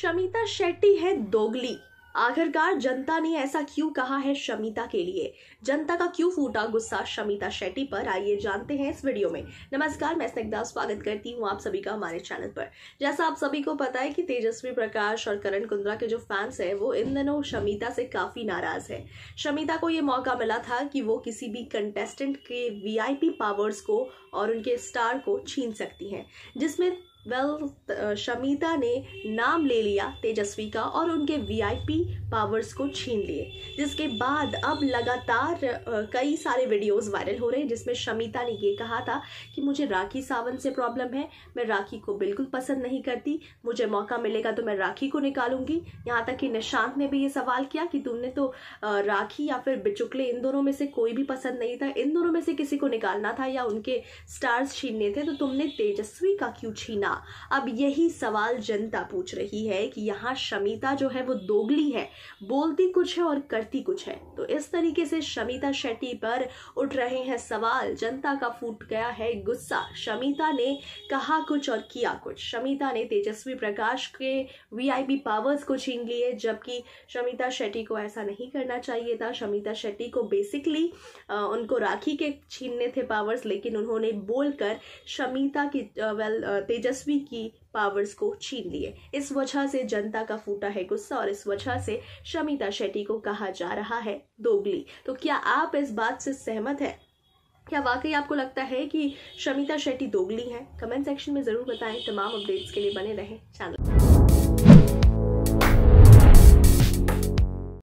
शमिता शेट्टी है दोगली। आखिरकार जनता ने ऐसा क्यों कहा है शमिता के लिए? जनता का क्यों फूटा गुस्सा शमिता शेट्टी पर? आइए जानते हैं इस वीडियो में। नमस्कार, मैं स्निग्धा, स्वागत करती हूँ आप सभी का हमारे चैनल पर। जैसा आप सभी को पता है कि तेजस्वी प्रकाश और करण कुंद्रा के जो फैंस हैं, वो इन दिनों शमिता से काफ़ी नाराज़ है। शमिता को ये मौका मिला था कि वो किसी भी कंटेस्टेंट के वीआईपी पावर्स को और उनके स्टार को छीन सकती हैं, जिसमें वेल शमिता ने नाम ले लिया तेजस्वी का और उनके वीआईपी पावर्स को छीन लिए, जिसके बाद अब लगातार कई सारे वीडियोस वायरल हो रहे हैं, जिसमें शमिता ने ये कहा था कि मुझे राखी सावंत से प्रॉब्लम है, मैं राखी को बिल्कुल पसंद नहीं करती, मुझे मौका मिलेगा तो मैं राखी को निकालूँगी। यहाँ तक कि निशांत ने भी ये सवाल किया कि तुमने तो राखी या फिर बिचुकले इन दोनों में से कोई भी पसंद नहीं था, इन दोनों में से किसी को निकालना था या उनके स्टार्स छीनने थे तो तुमने तेजस्वी का क्यों छीना? अब यही सवाल जनता पूछ रही है कि यहाँ शमिता जो है वो दोगली है, बोलती कुछ है और करती कुछ है। तो इस तरीके से शमिता शेट्टी पर उठ रहे हैं सवाल। जनता का फूट गया है गुस्सा। शमिता ने कहा कुछ और किया कुछ। शमिता ने तेजस्वी प्रकाश के वीआईपी पावर्स को छीन लिए, जबकि शमिता शेट्टी को ऐसा नहीं करना चाहिए था। शमिता शेट्टी को बेसिकली उनको राखी के छीनने थे पावर्स लेकिन उन्होंने बोलकर शमिता की वेल तेजस्वी तेजस्वी की पावर्स को छीन लिए। इस वजह से जनता का फूटा है गुस्सा और इस वजह से शमिता शेट्टी को कहा जा रहा है दोगली। तो क्या आप इस बात से सहमत है? क्या वाकई आपको लगता है कि शमिता शेट्टी दोगली है? कमेंट सेक्शन में ज़रूर बताएँ। तमाम अपडेट्स के लिए बने रहें। चैनल